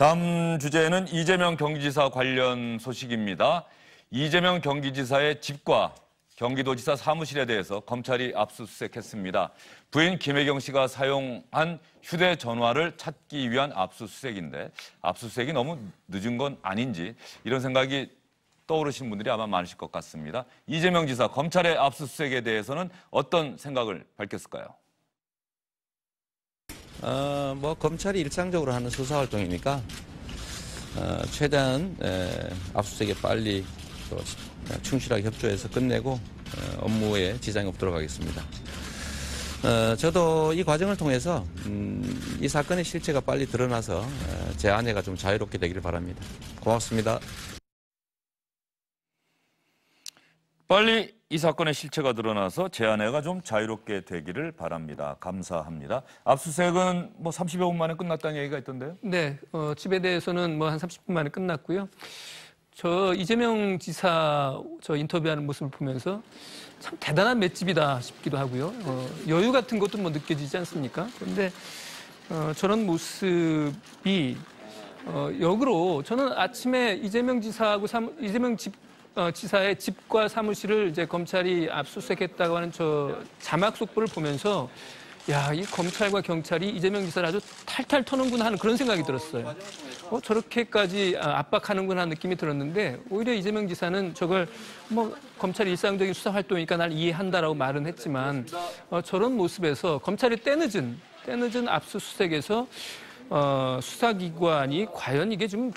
다음 주제는 이재명 경기지사 관련 소식입니다. 이재명 경기지사의 집과 경기도지사 사무실에 대해서 검찰이 압수수색했습니다. 부인 김혜경 씨가 사용한 휴대전화를 찾기 위한 압수수색인데 압수수색이 너무 늦은 건 아닌지 이런 생각이 떠오르신 분들이 아마 많으실 것 같습니다. 이재명 지사 검찰의 압수수색에 대해서는 어떤 생각을 밝혔을까요? 어, 뭐 검찰이 일상적으로 하는 수사 활동이니까 어, 최대한 에, 압수수색에 빨리 또 충실하게 협조해서 끝내고 어, 업무에 지장이 없도록 하겠습니다. 어, 저도 이 과정을 통해서 음, 이 사건의 실체가 빨리 드러나서 어, 제 아내가 좀 자유롭게 되기를 바랍니다. 고맙습니다. 빨리 이 사건의 실체가 드러나서 제 아내가 좀 자유롭게 되기를 바랍니다. 감사합니다. 압수수색은 뭐 30여 분 만에 끝났다는 얘기가 있던데요? 네, 어, 집에 대해서는 뭐 한 30분 만에 끝났고요. 저 이재명 지사 저 인터뷰하는 모습을 보면서 참 대단한 맷집이다 싶기도 하고요. 어, 여유 같은 것도 뭐 느껴지지 않습니까? 그런데 어, 저런 모습이 어, 역으로 저는 아침에 이재명 지사하고 사무, 이재명 집 어, 지사의 집과 사무실을 이제 검찰이 압수수색했다고 하는 저 자막 속보를 보면서 야, 이 검찰과 경찰이 이재명 지사를 아주 탈탈 터는구나 하는 그런 생각이 들었어요. 어, 저렇게까지 아, 압박하는구나 하는 느낌이 들었는데 오히려 이재명 지사는 저걸 뭐 검찰이 일상적인 수사 활동이니까 날 이해한다라고 말은 했지만 어, 저런 모습에서 검찰이 때늦은 때늦은 압수수색에서 어, 수사기관이 과연 이게 좀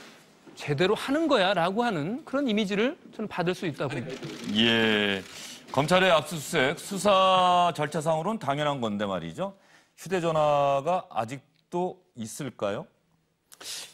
제대로 하는 거야라고 하는 그런 이미지를 저는 받을 수 있다고 봅니다. 예. 검찰의 압수수색 수사 절차상으로는 당연한 건데 말이죠. 휴대전화가 아직도 있을까요?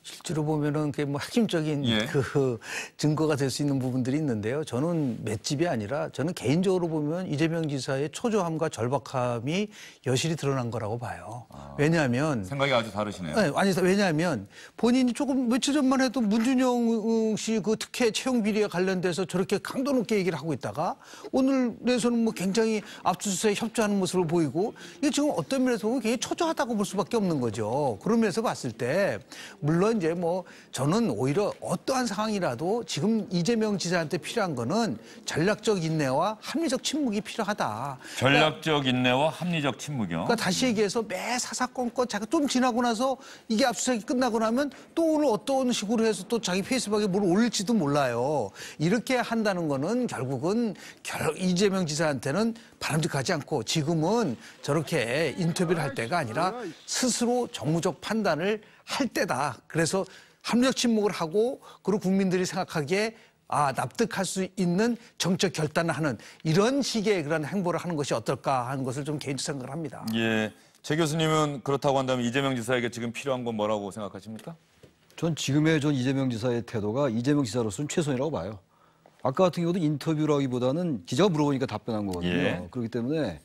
실제로 보면은 그게 뭐 핵심적인 예. 그 증거가 될 수 있는 부분들이 있는데요. 저는 맷집이 아니라 저는 개인적으로 보면 이재명 지사의 초조함과 절박함이 여실히 드러난 거라고 봐요. 왜냐하면 생각이 아주 다르시네요. 네, 아니 왜냐하면 본인이 조금 며칠 전만 해도 문준영 씨 그 특혜 채용 비리에 관련돼서 저렇게 강도 높게 얘기를 하고 있다가 오늘에서는 뭐 굉장히 압수수색 협조하는 모습을 보이고 이게 지금 어떤 면에서 보면 굉장히 초조하다고 볼 수밖에 없는 거죠. 그런 면에서 봤을 때 물론 이제 뭐 저는 오히려 어떠한 상황이라도 지금 이재명 지사한테 필요한 거는 전략적 인내와 합리적 침묵이 필요하다. 전략적 인내와 합리적 침묵이요. 그러니까 다시 얘기해서 매 사사건건 자기 좀 지나고 나서 이게 압수수색이 끝나고 나면 또 오늘 어떤 식으로 해서 또 자기 페이스북에 뭘 올릴지도 몰라요. 이렇게 한다는 거는 결국은 결, 이재명 지사한테는 바람직하지 않고 지금은 저렇게 인터뷰를 할 때가 아니라 스스로 정무적 판단을 할 때다. 그래서 합리적 침묵을 하고 그리고 국민들이 생각하기에 아, 납득할 수 있는 정책 결단을 하는 이런 식의 그런 행보를 하는 것이 어떨까 하는 것을 좀 개인적으로 생각을 합니다. 예. 최 교수님은 그렇다고 한다면 이재명 지사에게 지금 필요한 건 뭐라고 생각하십니까? 전 지금의 전 이재명 지사의 태도가 이재명 지사로서는 최선이라고 봐요. 아까 같은 경우도 인터뷰라기보다는 기자가 물어보니까 답변한 거거든요. 예. 그렇기 때문에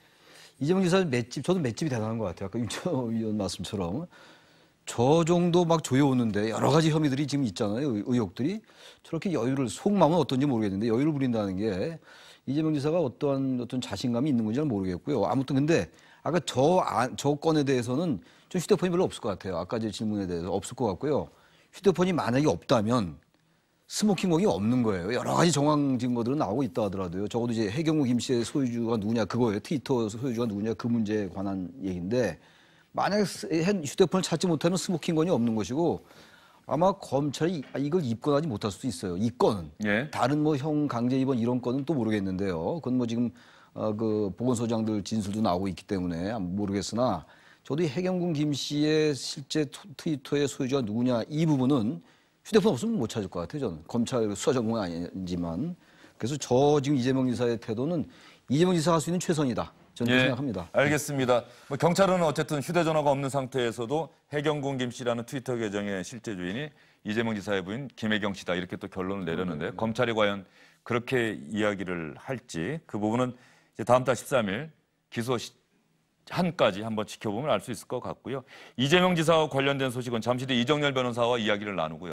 이재명 지사는 맷집, 저도 맷집이 대단한 것 같아요. 아까 윤철 위원 말씀처럼. 저 정도 막 조여오는데 여러 가지 혐의들이 지금 있잖아요. 의- 의혹들이. 저렇게 여유를, 속마음은 어떤지 모르겠는데 여유를 부린다는 게 이재명 지사가 어떠한 어떤 자신감이 있는 건지는 모르겠고요. 아무튼 근데 아까 저, 안- 저 건에 대해서는 좀 휴대폰이 별로 없을 것 같아요. 아까 제 질문에 대해서 없을 것 같고요. 휴대폰이 만약에 없다면 smoking gun이 없는 거예요. 여러 가지 정황 증거들은 나오고 있다 하더라도요. 적어도 이제 혜경궁 김 씨의 소유주가 누구냐 그거예요. 트위터 소유주가 누구냐 그 문제에 관한 얘기인데 만약에 휴대폰을 찾지 못하면 smoking gun이 없는 것이고 아마 검찰이 이걸 입건하지 못할 수도 있어요. 이 건은 예. 다른 뭐 형 강제 입원 이런 건은 또 모르겠는데요. 그건 뭐 지금 어, 그 보건소장들 진술도 나오고 있기 때문에 모르겠으나 저도 이 혜경궁 김 씨의 실제 투- 트위터의 소유주가 누구냐 이 부분은 휴대폰 없으면 못 찾을 것 같아요. 저는 검찰 수사 전공은 아니지만 그래서 저 지금 이재명 지사의 태도는 이재명 지사 할 수 있는 최선이다. 저는 그렇게 생각합니다. 예. 알겠습니다. 뭐 경찰은 어쨌든 휴대전화가 없는 상태에서도 혜경궁 김 씨라는 트위터 계정의 실제 주인이 이재명 지사의 부인 김혜경 씨다 이렇게 또 결론을 내렸는데 검찰이 과연 그렇게 이야기를 할지 그 부분은 이제 다음 달 13일 기소 시- 한까지 한번 지켜보면 알 수 있을 것 같고요. 이재명 지사와 관련된 소식은 잠시 뒤 이정열 변호사와 이야기를 나누고요.